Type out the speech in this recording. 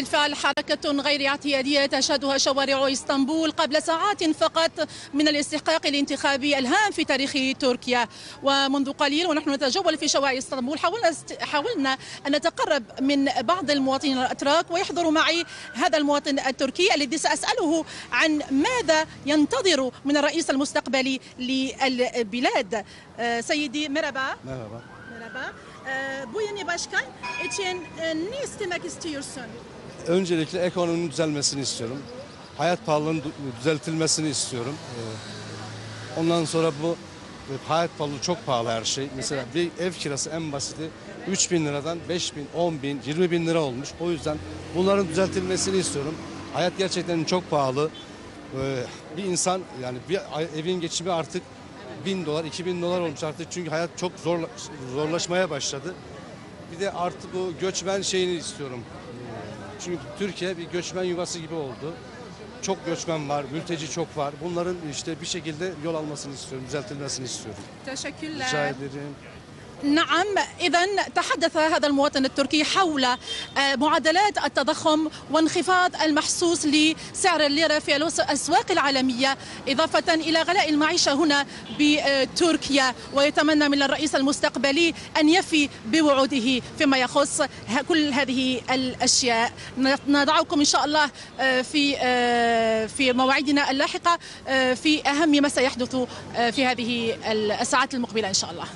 بالفعل حركة غير اعتيادية تشهدها شوارع إسطنبول قبل ساعات فقط من الاستحقاق الانتخابي الهام في تاريخ تركيا ومنذ قليل ونحن نتجول في شوارع إسطنبول حاولنا حاولنا أن نتقرب من بعض المواطنين الأتراك ويحضر معي هذا المواطن التركي الذي سأسأله عن ماذا ينتظر من الرئيس المستقبلي للبلاد سيدي مرحبا Merhaba. Merhaba. Bu yeni başkan için ne istemek istiyorsun? Öncelikle ekonominin düzelmesini istiyorum. Hayat pahalılığının dü- düzeltilmesini istiyorum. Ee, Ondan sonra bu e, hayat pahalı çok pahalı her şey. Mesela bir ev kirası en basiti 3 bin liradan 5 bin, 10 bin, 20 bin lira olmuş. O yüzden bunların düzeltilmesini istiyorum. Hayat gerçekten çok pahalı. Ee, Bir insan yani bir evin geçimi artık 1000 dolar, 2000 dolar olmuş artık çünkü hayat çok zorla, zorlaşmaya başladı. Bir de artı bu göçmen şeyini istiyorum. Çünkü Türkiye bir göçmen yuvası gibi oldu. Çok göçmen var, mülteci çok var. Bunların işte bir şekilde yol almasını istiyorum, düzeltilmesini istiyorum. Teşekkürler. Rica ederim. نعم إذا تحدث هذا المواطن التركي حول آه، معدلات التضخم وانخفاض المحسوس لسعر الليرة في الأسواق العالمية إضافة إلى غلاء المعيشة هنا بتركيا. ويتمنى من الرئيس المستقبلي أن يفي بوعوده فيما يخص كل هذه الأشياء. نضعكم إن شاء الله آه، في آه، في مواعيدنا اللاحقة آه، في أهم ما سيحدث في هذه الساعات المقبلة إن شاء الله.